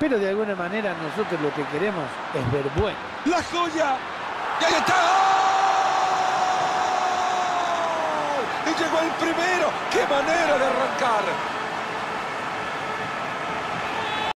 pero de alguna manera nosotros lo que queremos es ver bueno. La joya. Y ahí está. ¡Gol! Y llegó el primero. ¡Qué manera de arrancar!